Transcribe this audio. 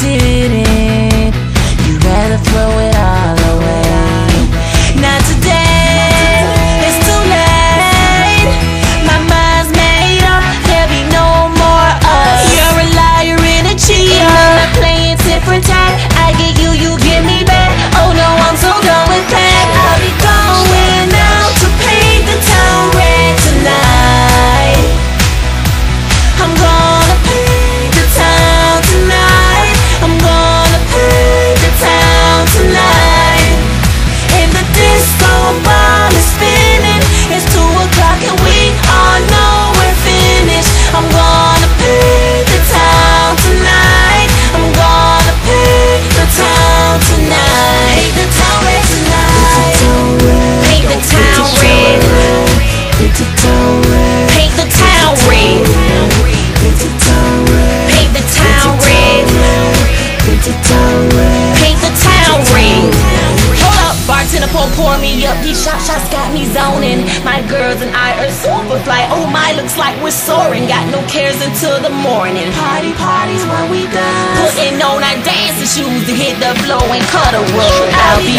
did it. Pour me up, these shot shots got me zoning. My girls and I are super fly. Oh my, looks like we're soaring. Got no cares until the morning. Party parties when we dance. Putting on our dancing shoes to hit the floor and cut a rug. I'll be